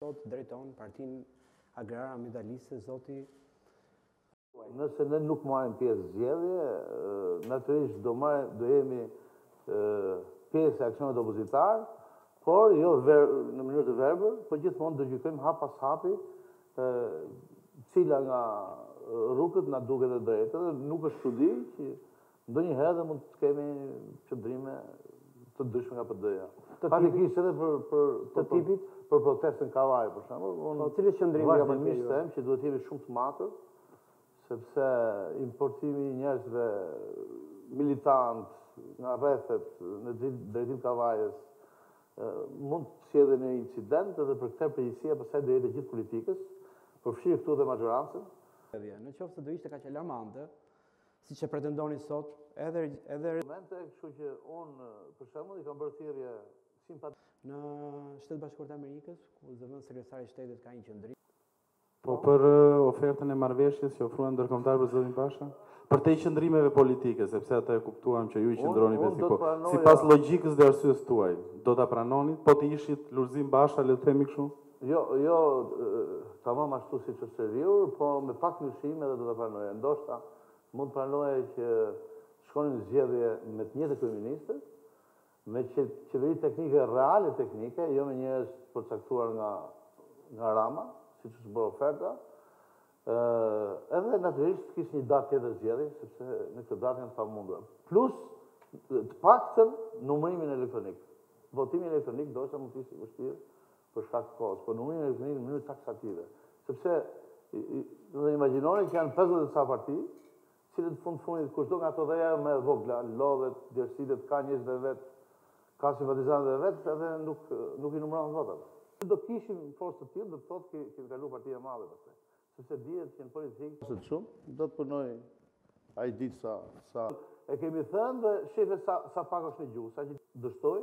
Sot drejton Partinë Agrare Ambientaliste zoti Luaj. Nëse ne nuk marrim pjesë në zgjedhje, natyrisht do marrim do jemi pjesë e aksionit opozitar, por jo në mënyrë të verbër, por gjithmonë do gjykojmë hap pas hapi cila nga rrugët na duket e drejtë. Edhe nuk është çudi që Ndonjëherë edhe mund të kemi qëndrime të ndryshme nga PD-ja. Faktikisht edhe për për të tipit për protestën Kavajë për shembull, unë po, cilës qëndrim ka për të them që duhet të jemi shumë të matur, sepse importimi i njerëzve militantë nga rrethet në drejtim Kavajës mund të sjellë një incident dhe për këtë përgjegjësia pastaj do jetë e gjithë politikës, përfshirë këtu dhe maxhorancën. Në qoftë se do ishte kaq alarmante, Siç e pretendoni sot, edhe edhe argumente, kështu që unë për shembull i kam bërë thirrje simpati. Në Shtetet Bashkuara të Amerikës, ku zëvendës sekretari i shtetit ka një qendrim. Po, për ofertën e marrëveshjes që ofruan ndërkombëtarët për zotin Basha? Përtej qëndrimeve politike, sepse atë e kuptuam që ju i qëndroni për si po. Sipas logjikës dhe arsyes tuaj, do ta pranonit, po të ishit Lulzim Basha, le të themi kështu? Jo, jo tamam ashtu siç është serviur, po me pak ndryshime edhe do ta pranoja. Ndoshta mund të pranoja që të shkonim në zgjedhje me të njëjtë kryeministër, me qeveri teknike reale teknike, jo me njerëz të përcaktuar nga nga Rama, siç është bërë oferta. Ë edhe natyrisht të kishte një datë tjetër zgjedhjesh, sepse në këtë datë janë të pamundura. Plus të paktën numërimin elektronik. Votimi elektronik ndoshta mund të ishte vështirë për shkak të kohës, por numërimin elektronik në mënyrë taksative. Sepse, duhet të imagjinoni që janë 50 e ca parti, të cilat në fund të fundit, kushdo nga ato që janë më të vogla, lodhet, djersitet, ka njerëzit e vet, ka simpatizantët e vet, edhe nuk, nuk i numërohen votat. Se do kishim forcë të tillë, do të thotë që kemi kalu parti e madhe pastaj. Sepse dihet që në politikë... Së të shumë, do të punoj ai ditë sa, sa... E kemi thënë dhe shifet sa, sa pak është në gjuhë, sa që dështoj,